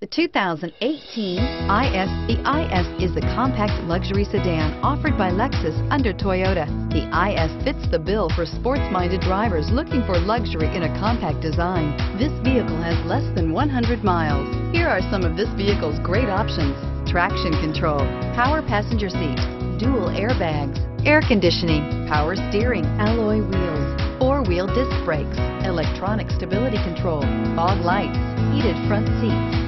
The 2018 IS. The IS is the compact luxury sedan offered by Lexus under Toyota. The IS fits the bill for sports-minded drivers looking for luxury in a compact design. This vehicle has less than 100 miles. Here are some of this vehicle's great options. Traction control, power passenger seat, dual airbags, air conditioning, power steering, alloy wheels, four-wheel disc brakes, electronic stability control, fog lights, heated front seats,